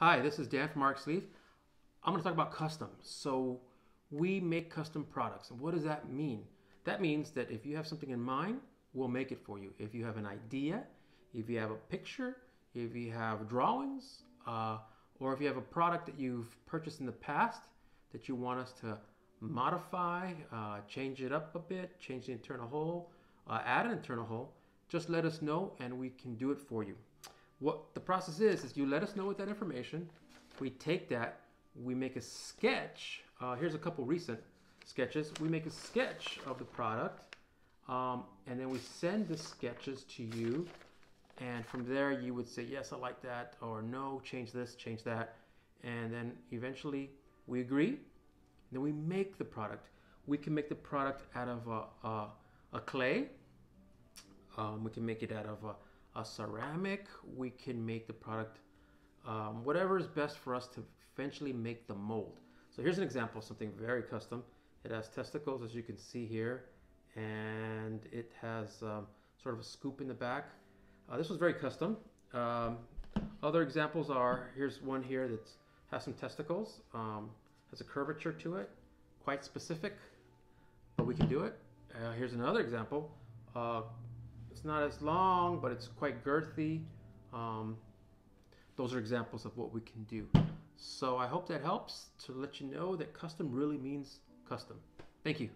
Hi, this is Dan from RX Sleeve. I'm going to talk about custom. So we make custom products. And what does that mean? That means that if you have something in mind, we'll make it for you. If you have an idea, if you have a picture, if you have drawings, uh, or if you have a product that you've purchased in the past that you want us to modify, uh, change it up a bit, change the internal hole, uh, add an internal hole, just let us know and we can do it for you. What the process is, is you let us know with that information. We take that, we make a sketch. Uh, here's a couple recent sketches. We make a sketch of the product um, and then we send the sketches to you. And from there, you would say, yes, I like that, or no, change this, change that. And then eventually we agree. Then we make the product. We can make the product out of a, a, a clay. Um, we can make it out of a, a ceramic. We can make the product um, whatever is best for us to eventually make the mold. So here's an example of something very custom. It has testicles, as you can see here, and it has um, sort of a scoop in the back. Uh, this was very custom. Um, other examples are, here's one here that has some testicles, um, has a curvature to it, quite specific, but we can do it. Uh, here's another example. Uh, it's not as long, but it's quite girthy. Um, those are examples of what we can do. So I hope that helps to let you know that custom really means custom. Thank you.